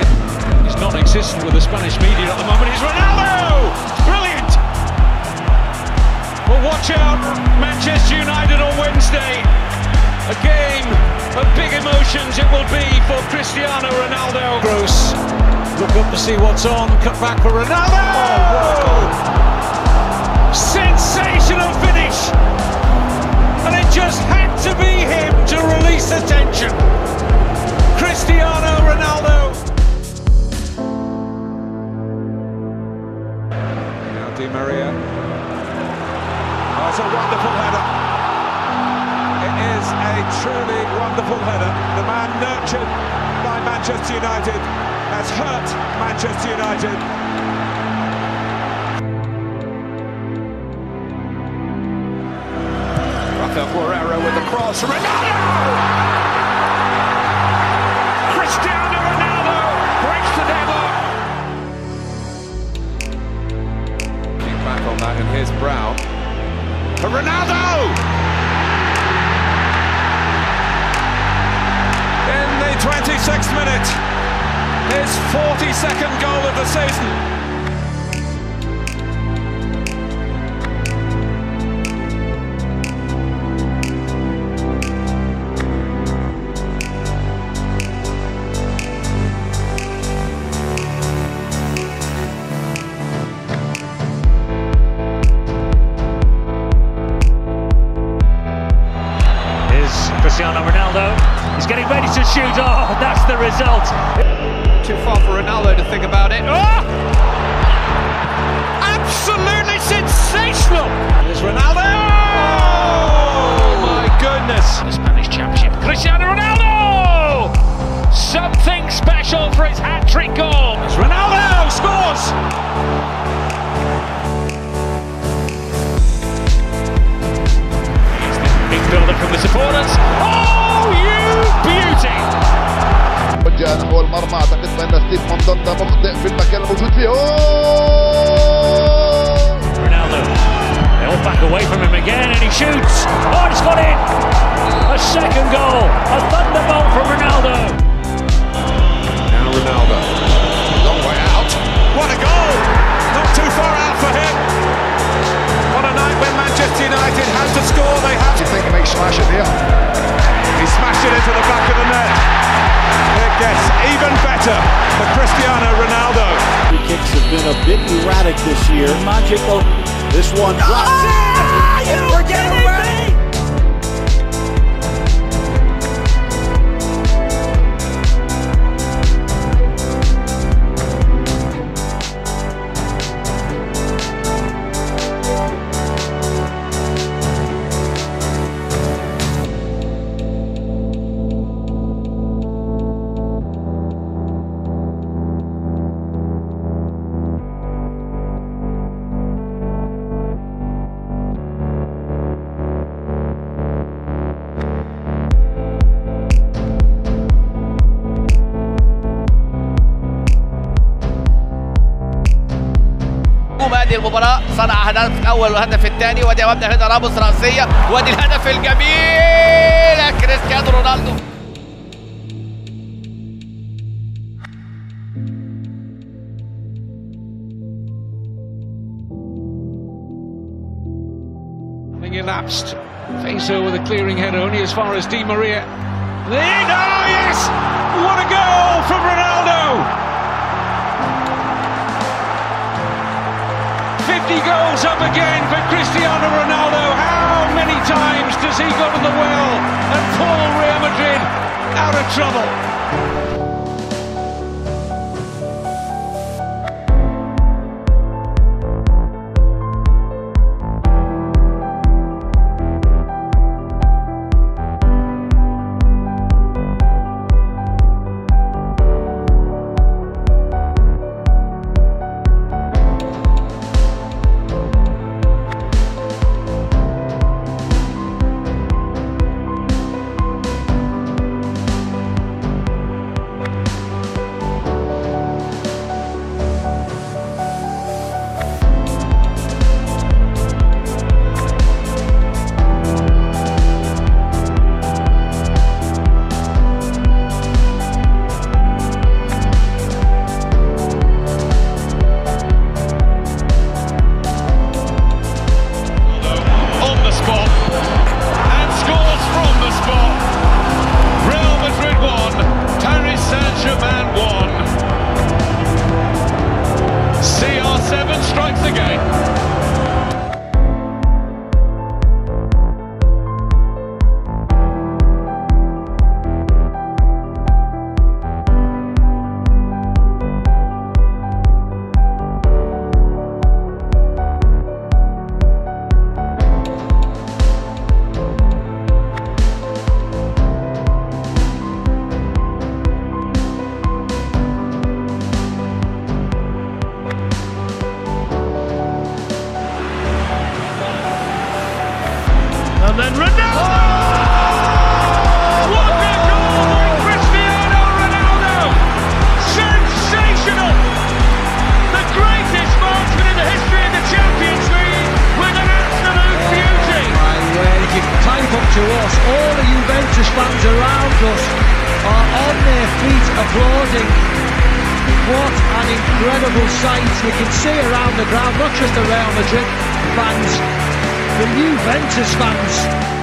is non-existent with the Spanish media at the moment. It's Ronaldo! Brilliant! Well, watch out, Manchester United on Wednesday. A game of big emotions it will be for Cristiano Ronaldo. Gross, look up to see what's on. Cut back for Ronaldo! Sensational finish! Maria. Oh, a wonderful header. It is a truly wonderful header. The man nurtured by Manchester United has hurt Manchester United. Rafael Guerrero with the cross. That, and. For Ronaldo! In the 26th minute, his 42nd goal of the season. Oh, that's the result. Too far for Ronaldo to think about it. Oh! Absolutely sensational! There's Ronaldo! Oh my goodness! The Spanish Championship. Cristiano Ronaldo! Something special for his hat trick goal. It's Ronaldo scores! From the supporters. Second goal. A thunderbolt from Ronaldo. Now Ronaldo. Long way out. What a goal! Not too far out for him. What a night when Manchester United had to score. They had Do you think he might smash it there? He smashed it into the back of the net. It gets even better for Cristiano Ronaldo. Free kicks have been a bit erratic this year. Magical. Oh, this one drops نجوم هذه المباراة صنع هدف الأول والهدف الثاني وادي أمامنا هنا راموس رأسية وادي الهدف الجميل كريستيانو رونالدو elapsed. Faso with a clearing header only as far as Di Maria. In! Oh, yes! What a goal goals up again for Cristiano Ronaldo. How many times does he go to the well and pull Real Madrid out of trouble? And then Ronaldo! What a goal by Cristiano Ronaldo! Sensational! The greatest marksman in the history of the Champions League with an absolute beauty! Oh my word, if you clank up to us, all the Juventus fans around us are on their feet applauding. What an incredible sight you can see around the ground, not just the Real Madrid fans, the Juventus fans